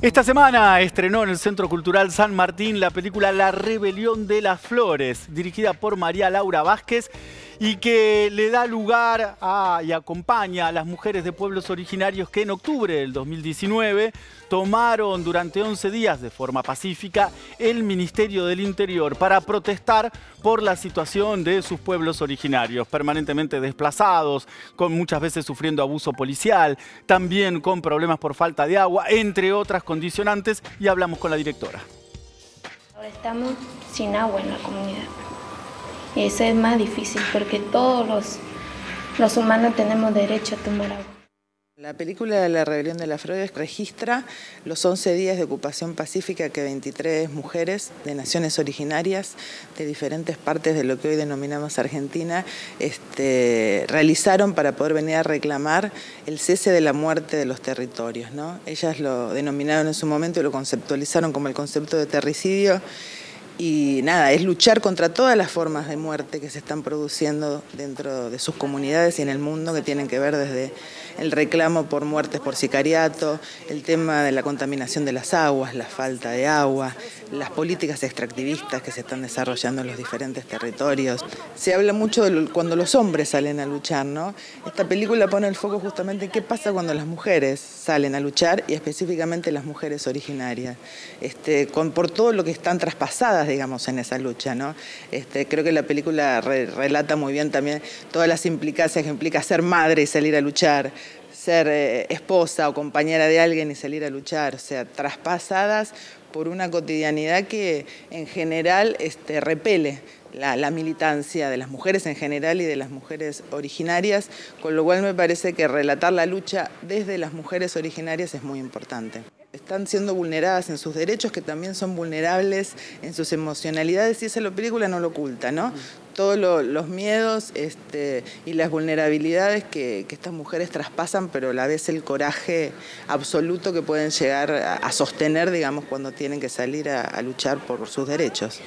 Esta semana estrenó en el Centro Cultural San Martín la película La Rebelión de las Flores, dirigida por María Laura Vázquez y que le da lugar y acompaña a las mujeres de pueblos originarios que en octubre del 2019 tomaron durante 11 días de forma pacífica el Ministerio del Interior para protestar por la situación de sus pueblos originarios, permanentemente desplazados, con muchas veces sufriendo abuso policial, también con problemas por falta de agua, entre otras condicionantes, y hablamos con la directora. Ahora estamos sin agua en la comunidad. Eso es más difícil porque todos los, los humanos tenemos derecho a tomar agua. La película de la rebelión de las flores registra los 11 días de ocupación pacífica que 23 mujeres de naciones originarias de diferentes partes de lo que hoy denominamos Argentina este, realizaron para poder venir a reclamar el cese de la muerte de los territorios. ¿no? Ellas lo denominaron en su momento y lo conceptualizaron como el concepto de terricidio y nada, es luchar contra todas las formas de muerte que se están produciendo dentro de sus comunidades y en el mundo que tienen que ver desde el reclamo por muertes por sicariato, el tema de la contaminación de las aguas, la falta de agua, las políticas extractivistas que se están desarrollando en los diferentes territorios. Se habla mucho de cuando los hombres salen a luchar, ¿no? Esta película pone el foco justamente en qué pasa cuando las mujeres salen a luchar y específicamente las mujeres originarias, este, con, por todo lo que están traspasadas digamos, en esa lucha. ¿no? Este, creo que la película relata muy bien también todas las implicancias que implica ser madre y salir a luchar, ser eh, esposa o compañera de alguien y salir a luchar, o sea, traspasadas por una cotidianidad que en general este, repele la, la, militancia de las mujeres en general y de las mujeres originarias, con lo cual me parece que relatar la lucha desde las mujeres originarias es muy importante están siendo vulneradas en sus derechos, que también son vulnerables en sus emocionalidades, y esa la película no lo oculta, ¿no? Todos los miedos este, y las vulnerabilidades que, estas mujeres traspasan, pero a la vez el coraje absoluto que pueden llegar a, sostener, digamos, cuando tienen que salir a, luchar por sus derechos.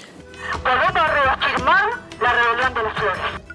Podemos reafirmar la rebelión de las flores.